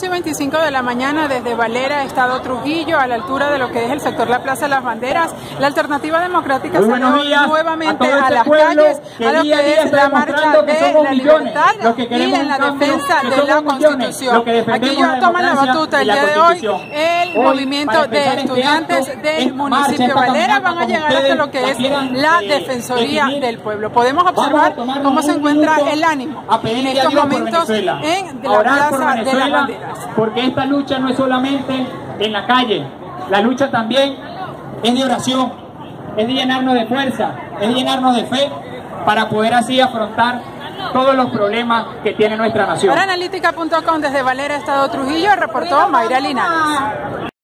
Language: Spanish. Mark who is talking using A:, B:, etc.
A: 11 y 25 de la mañana desde Valera, Estado Trujillo, a la altura de lo que es el sector La Plaza de las Banderas. La Alternativa Democrática salió nuevamente
B: a este
A: las calles, a lo que es la marcha de la libertad y en la defensa de la Constitución. Aquí
B: la
A: toman la batuta el día de hoy el
B: Hoy,
A: movimiento de
B: este
A: estudiantes
B: acto,
A: del municipio
B: esta
A: Valera van a llegar hasta lo que es la
B: eh,
A: Defensoría del Pueblo. Podemos observar cómo se encuentra el ánimo en estos momentos en la Plaza de las Banderas.
B: Porque esta lucha no es solamente en la calle, la lucha también es de oración, es de llenarnos de fuerza, es de llenarnos de fe para poder así afrontar todos los problemas que tiene nuestra nación.
A: Para desde Valera, Estado Trujillo, reportó Mayra Linares.